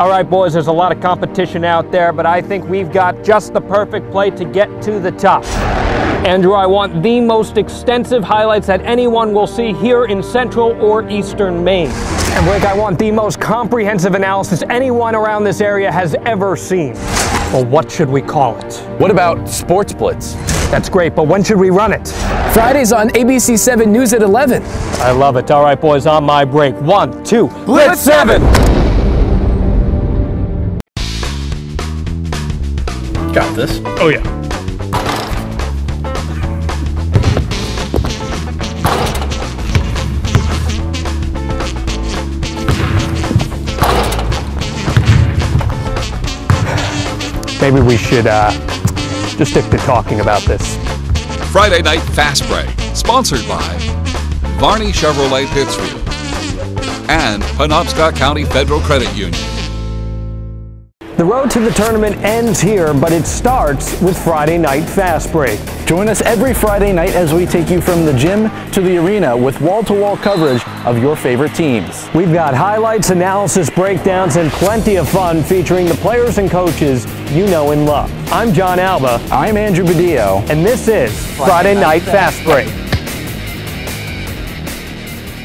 All right, boys, there's a lot of competition out there, but I think we've got just the perfect play to get to the top. Andrew, I want the most extensive highlights that anyone will see here in central or eastern Maine. And Blake, I want the most comprehensive analysis anyone around this area has ever seen. Well, what should we call it? What about Sports Blitz? That's great, but when should we run it? Fridays on ABC 7 News at 11. I love it. All right, boys, on my break. One, two, Blitz 7! Got this. Oh, yeah. Maybe we should uh, just stick to talking about this. Friday Night Fast Break, sponsored by Varney Chevrolet Pittsfield and Penobscot County Federal Credit Union. The road to the tournament ends here, but it starts with Friday Night Fast Break. Join us every Friday night as we take you from the gym to the arena with wall-to-wall coverage of your favorite teams. We've got highlights, analysis, breakdowns, and plenty of fun featuring the players and coaches you know and love. I'm John Alba. I'm Andrew Badillo. And this is Friday, Night, Fast Break.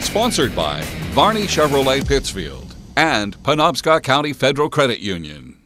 Sponsored by Varney Chevrolet Pittsfield and Penobscot County Federal Credit Union.